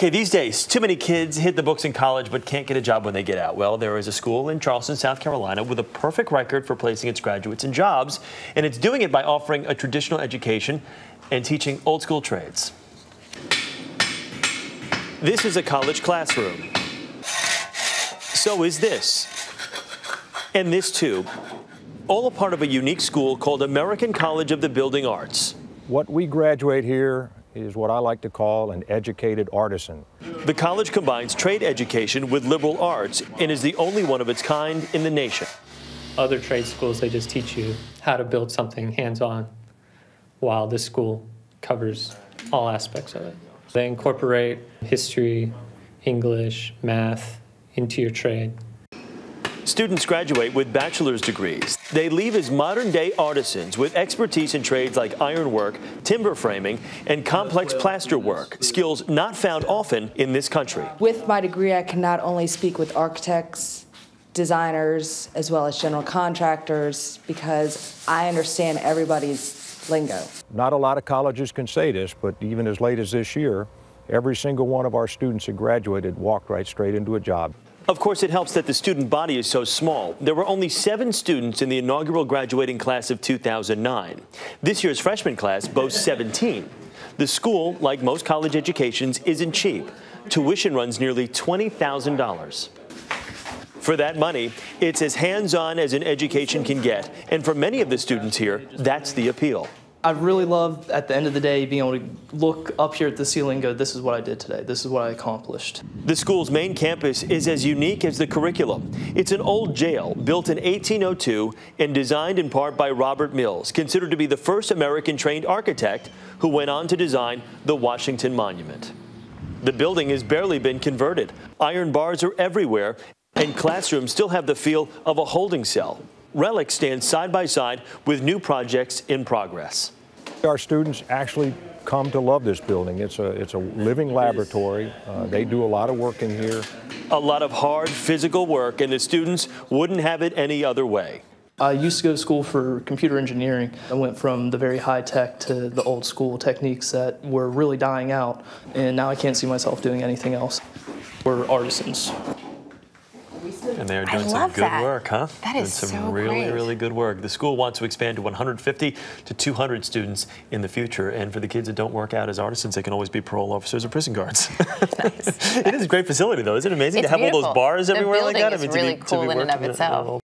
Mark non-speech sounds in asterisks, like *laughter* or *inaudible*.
Okay, these days, too many kids hit the books in college but can't get a job when they get out. Well, there is a school in Charleston, South Carolina with a perfect record for placing its graduates in jobs, and it's doing it by offering a traditional education and teaching old school trades. This is a college classroom. So is this. And this too. All a part of a unique school called American College of the Building Arts. What we graduate here is what I like to call an educated artisan. The college combines trade education with liberal arts and is the only one of its kind in the nation. Other trade schools, they just teach you how to build something hands-on, while this school covers all aspects of it. They incorporate history, English, math into your trade. Students graduate with bachelor's degrees. They leave as modern day artisans with expertise in trades like ironwork, timber framing, and complex plaster work, skills not found often in this country. With my degree, I can not only speak with architects, designers, as well as general contractors, because I understand everybody's lingo. Not a lot of colleges can say this, but even as late as this year, every single one of our students that graduated walked right straight into a job. Of course, it helps that the student body is so small. There were only seven students in the inaugural graduating class of 2009. This year's freshman class boasts 17. The school, like most college educations, isn't cheap. Tuition runs nearly $20,000. For that money, it's as hands-on as an education can get. And for many of the students here, that's the appeal. I really love, at the end of the day, being able to look up here at the ceiling and go, this is what I did today. This is what I accomplished. The school's main campus is as unique as the curriculum. It's an old jail built in 1802 and designed in part by Robert Mills, considered to be the first American-trained architect who went on to design the Washington Monument. The building has barely been converted. Iron bars are everywhere, and classrooms still have the feel of a holding cell. Relics stand side by side with new projects in progress. Our students actually come to love this building. It's a, it's a living laboratory. Uh, they do a lot of work in here. A lot of hard physical work, and the students wouldn't have it any other way. I used to go to school for computer engineering. I went from the very high tech to the old school techniques that were really dying out, and now I can't see myself doing anything else. We're artisans. And they're doing some good that. work, huh? That is some so really, great. really good work. The school wants to expand to 150 to 200 students in the future. And for the kids that don't work out as artisans, they can always be parole officers or prison guards. nice. *laughs* it is a great facility, though. Isn't it amazing It's to have all those bars everywhere like that? building is really to be, cool to be in and of itself.